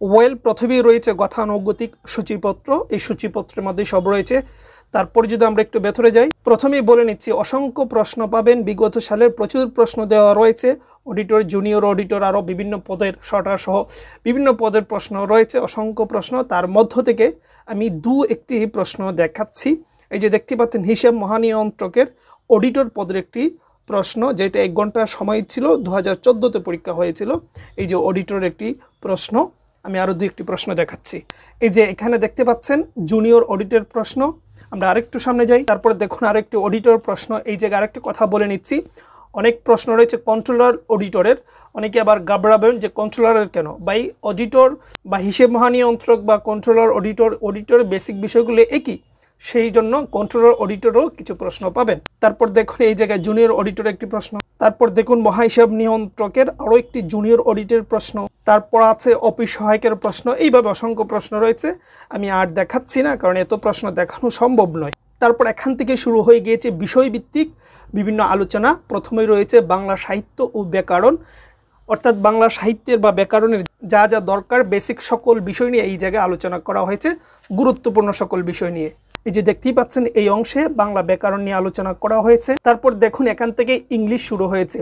Well প্রথমেই রয়েছে গতানুগতিক সূচিপত্র। এই সূচিপত্রের মধ্যে সব রয়েছে। তারপর যদি আমরা একটু ভেতরে যাই, প্রথমেই বলে নিচ্ছি, অসংখ্য প্রশ্ন পাবেন। বিগত সালের প্রচুর প্রশ্ন দেওয়া রয়েছে। অডিটর, জুনিয়র অডিটর, আরও বিভিন্ন পদের শর্টার সহ বিভিন্ন পদের প্রশ্ন রয়েছে, অসংখ্য প্রশ্ন। তার মধ্য থেকে আমি দু একটি প্রশ্ন দেখাচ্ছি। এই যে দেখতে পাচ্ছেন, হিসাব মহানিয়ন্ত্রকের অডিটর পদের একটি প্রশ্ন, যেটা এক ঘণ্টা সময় ছিল, দু হাজার পরীক্ষা হয়েছিল। এই যে অডিটর একটি প্রশ্ন আমি আরও দু একটি প্রশ্ন দেখাচ্ছি। এই যে এখানে দেখতে পাচ্ছেন জুনিয়র অডিটের প্রশ্ন, আমরা আরেকটু সামনে যাই। তারপরে দেখুন আরেকটি অডিটর প্রশ্ন, এই জায়গায় আরেকটি কথা বলে নিচ্ছি। অনেক প্রশ্ন রয়েছে কন্ট্রোলার অডিটরের অনেকে আবার গাবড়াবেন যে কন্ট্রোলারের কেন? বা এই অডিটর বা হিসেব মহানিয়ন্ত্রক বা কন্ট্রোলার অডিটর অডিটর বেসিক বিষয়গুলো একই। সেই জন্য কন্ট্রোলার অডিটরও কিছু প্রশ্ন পাবেন। তারপর দেখুন এই জায়গায় জুনিয়র অডিটর একটি প্রশ্ন। তারপর দেখুন মহা হিসাব নিয়ন্ত্রকের আরও একটি জুনিয়র অডিটের প্রশ্ন। তারপর আছে অফিস সহায়কের প্রশ্ন। এইভাবে অসংখ্য প্রশ্ন রয়েছে। আমি আর দেখাচ্ছি না, কারণ এত প্রশ্ন দেখানো সম্ভব নয়। তারপর এখান থেকে শুরু হয়ে গিয়েছে বিষয়ভিত্তিক বিভিন্ন আলোচনা। প্রথমেই রয়েছে বাংলা সাহিত্য ও ব্যাকরণ। অর্থাৎ বাংলা সাহিত্যের বা ব্যাকরণের যা যা দরকার, বেসিক সকল বিষয় নিয়ে এই জায়গায় আলোচনা করা হয়েছে। গুরুত্বপূর্ণ সকল বিষয় নিয়ে। এই যে দেখতেই পাচ্ছেন, এই অংশে বাংলা ব্যাকরণ নিয়ে আলোচনা করা হয়েছে। তারপর দেখুন, এখান থেকে ইংলিশ শুরু হয়েছে।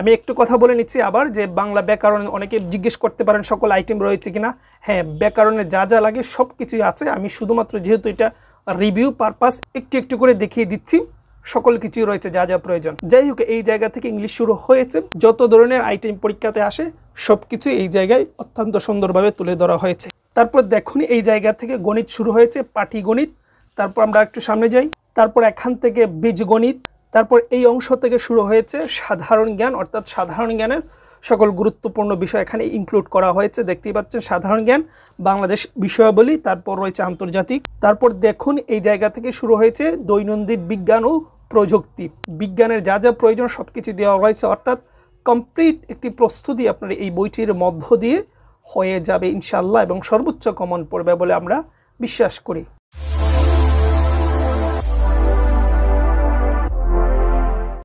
আমি একটু কথা বলে নিচ্ছি আবার যে বাংলা ব্যাকরণ অনেকে জিজ্ঞেস করতে পারেন, সকল আইটেম রয়েছে কিনা। হ্যাঁ ব্যাকরণে যা যা লাগে সব কিছুই আছে। আমি শুধুমাত্র যেহেতু এটা রিভিউ পারপাস একটু একটু করে দেখিয়ে দিচ্ছি। সকল কিছুই রয়েছে, যা যা প্রয়োজন। যাই হোক, এই জায়গা থেকে ইংলিশ শুরু হয়েছে। যত ধরনের আইটেম পরীক্ষাতে আসে সব কিছু এই জায়গায় অত্যন্ত সুন্দরভাবে তুলে ধরা হয়েছে। তারপর দেখুন, এই জায়গা থেকে গণিত শুরু হয়েছে, পাটিগণিত। তারপর আমরা একটু সামনে যাই। তারপর এখান থেকে বীজগণিত। তারপর এই অংশ থেকে শুরু হয়েছে সাধারণ জ্ঞান, অর্থাৎ সাধারণ জ্ঞানের সকল গুরুত্বপূর্ণ বিষয় এখানে ইনক্লুড করা হয়েছে। দেখতেই পাচ্ছেন, সাধারণ জ্ঞান, বাংলাদেশ বিষয়াবলী, তারপর রয়েছে আন্তর্জাতিক। তারপর দেখুন, এই জায়গা থেকে শুরু হয়েছে দৈনন্দিন বিজ্ঞান ও প্রযুক্তি। বিজ্ঞানের যা যা প্রয়োজন সব কিছু দেওয়া রয়েছে, অর্থাৎ কমপ্লিট একটি প্রস্তুতি আপনার এই বইটির মধ্য দিয়ে হয়ে যাবে ইনশাল্লাহ এবং সর্বোচ্চ কমন পড়বে বলে আমরা বিশ্বাস করি।